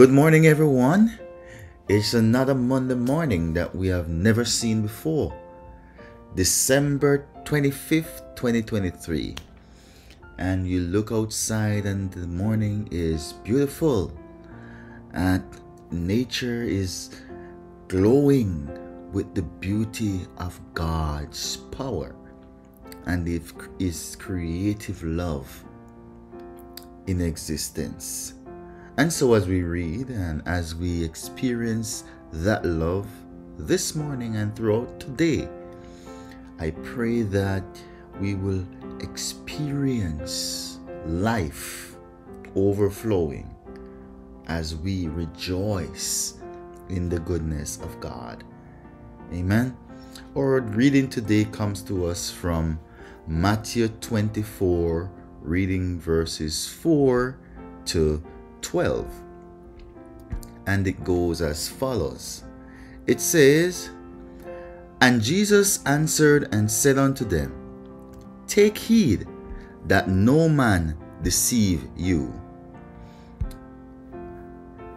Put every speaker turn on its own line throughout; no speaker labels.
Good morning, everyone. It's another Monday morning that we have never seen before. December 25th, 2023. And you look outside, and the morning is beautiful. And nature is glowing with the beauty of God's power and His creative love in existence. And so, as we read and as we experience that love this morning and throughout today, I pray that we will experience life overflowing as we rejoice in the goodness of God. Amen. Our reading today comes to us from Matthew 24, reading verses 4 to 12. And it goes as follows It says, And Jesus answered and said unto them, Take heed that no man deceive you.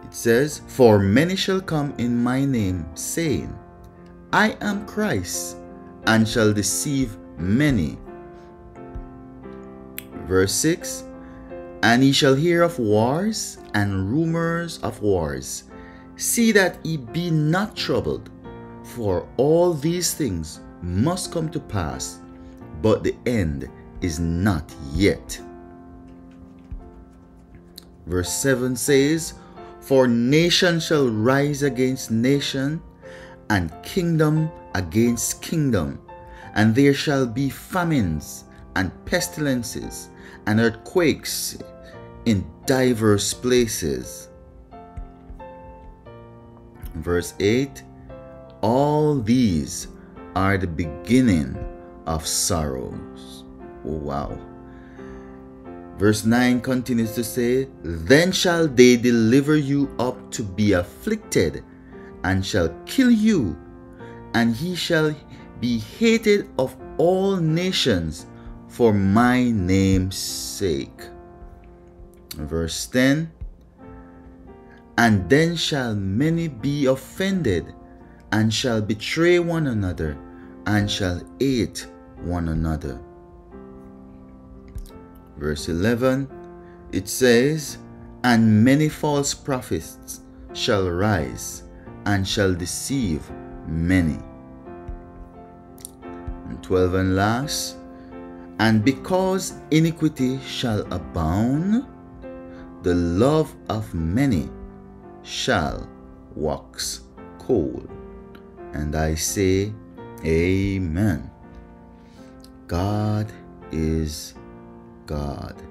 It says, For many shall come in my name, saying, I am Christ, and shall deceive many. Verse 6 And ye shall hear of wars and rumors of wars. See that ye be not troubled, for all these things must come to pass, but the end is not yet. Verse 7 says, For nation shall rise against nation, and kingdom against kingdom, and there shall be famines and pestilences and earthquakes in diverse places. Verse 8 All these are the beginning of sorrows. Oh, wow. Verse 9 continues to say, Then shall they deliver you up to be afflicted, and shall kill you, and he shall be hated of all nations for my name's sake. Verse 10 And then shall many be offended, and shall betray one another, and shall hate one another. Verse 11 it says, And many false prophets shall rise, and shall deceive many. And 12 and last, and because iniquity shall abound, the love of many shall wax cold. And I say, Amen. God is God,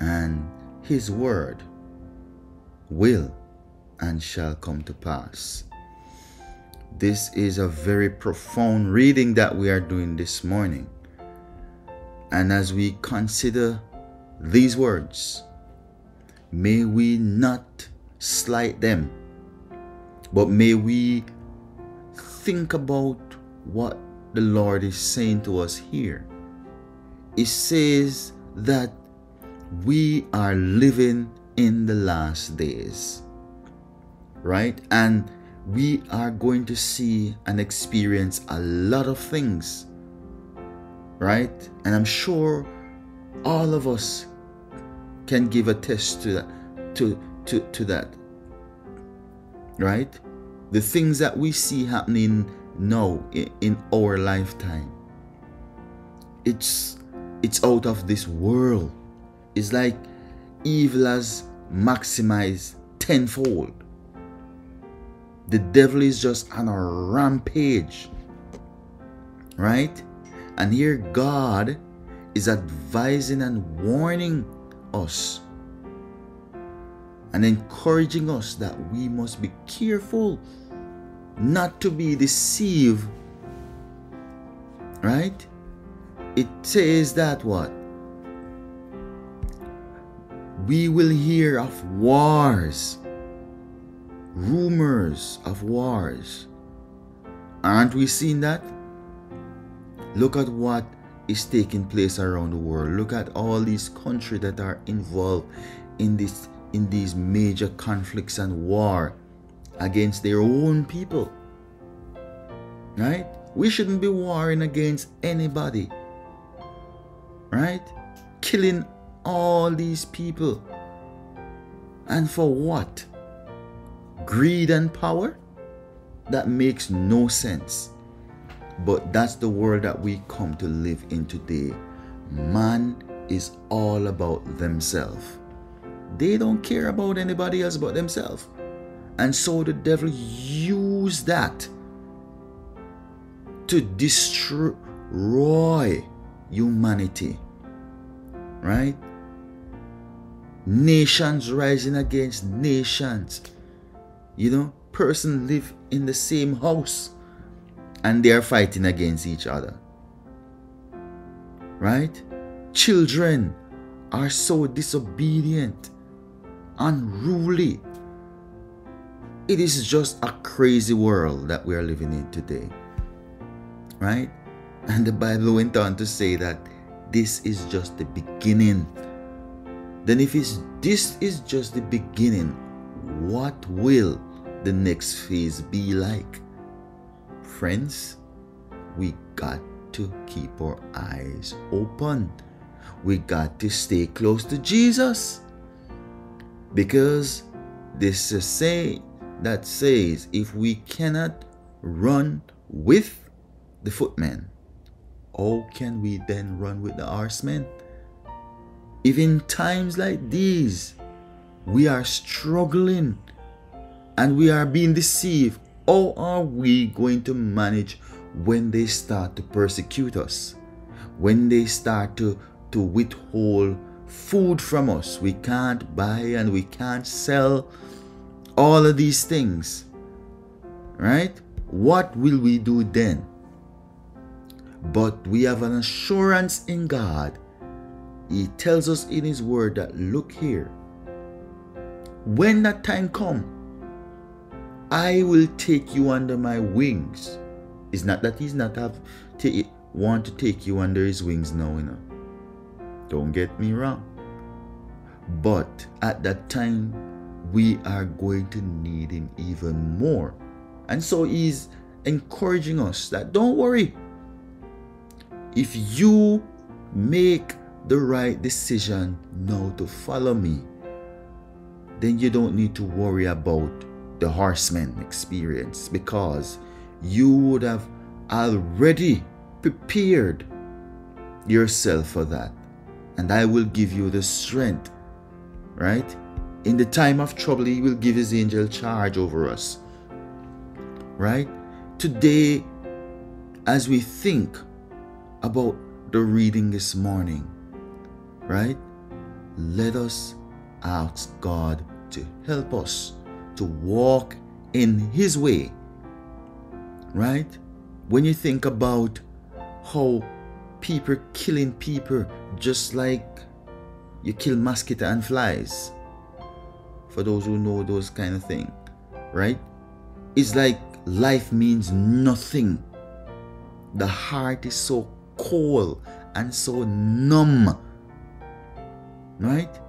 and His word will and shall come to pass. This is a very profound reading that we are doing this morning. And as we consider these words, may we not slight them, but may we think about what the Lord is saying to us here. It says that we are living in the last days, right? And we are going to see and experience a lot of things right? And I'm sure all of us can give a test to that to to to that. Right? The things that we see happening now in, in our lifetime. It's it's out of this world. It's like evil has maximized tenfold. The devil is just on a rampage. Right? And here God is advising and warning us and encouraging us that we must be careful not to be deceived. Right? It says that what? We will hear of wars, rumors of wars. Aren't we seeing that? Look at what is taking place around the world. Look at all these countries that are involved in this in these major conflicts and war against their own people. Right? We shouldn't be warring against anybody. Right? Killing all these people. And for what? Greed and power? That makes no sense. But that's the world that we come to live in today. Man is all about themselves. They don't care about anybody else but themselves. And so the devil used that to destroy humanity. Right? Nations rising against nations. You know, person live in the same house and they are fighting against each other. Right? Children are so disobedient, unruly. It is just a crazy world that we are living in today. Right? And the Bible went on to say that this is just the beginning. Then, if this is just the beginning, what will the next phase be like? Friends, we got to keep our eyes open. We got to stay close to Jesus. Because this is a saying that says if we cannot run with the footmen, how can we then run with the horsemen? If in times like these we are struggling and we are being deceived, how are we going to manage when they start to persecute us? When they start to, to withhold food from us? We can't buy and we can't sell all of these things. Right? What will we do then? But we have an assurance in God. He tells us in His Word that look here, when that time come, I will take you under my wings. It's not that He's not have to want to take you under His wings now, you know. Don't get me wrong. But at that time, we are going to need Him even more. And so He's encouraging us that don't worry, if you make the right decision now to follow me, then you don't need to worry about the horseman experience because you would have already prepared yourself for that. And I will give you the strength, right? In the time of trouble, He will give His angel charge over us, right? Today, as we think about the reading this morning, right? Let us ask God to help us to walk in His way, right? When you think about how people killing people just like you kill mosquito and flies, for those who know those kind of thing, right? It's like life means nothing. The heart is so cold and so numb. Right?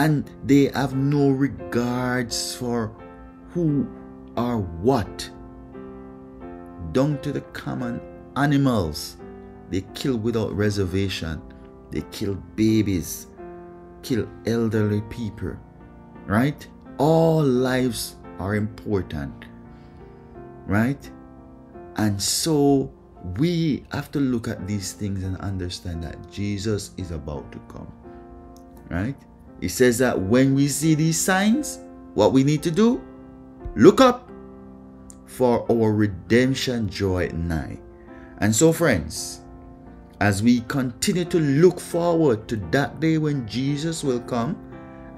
And they have no regards for who or what. Down to the common animals. They kill without reservation. They kill babies, kill elderly people. Right? All lives are important. Right? And so we have to look at these things and understand that Jesus is about to come. Right? He says that when we see these signs, what we need to do, look up for our redemption joy nigh. And so, friends, as we continue to look forward to that day when Jesus will come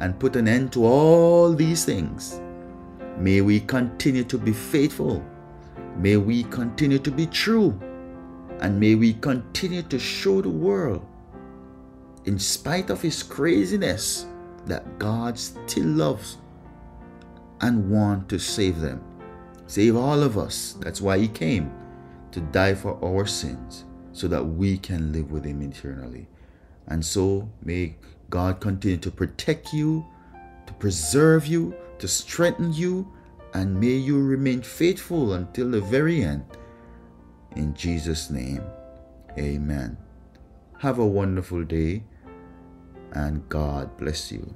and put an end to all these things, may we continue to be faithful. May we continue to be true and may we continue to show the world, in spite of his craziness, that God still loves and wants to save them. Save all of us. That's why he came to die for our sins so that we can live with him eternally. And so may God continue to protect you, to preserve you, to strengthen you, and may you remain faithful until the very end. In Jesus' name, amen. Have a wonderful day, and God bless you.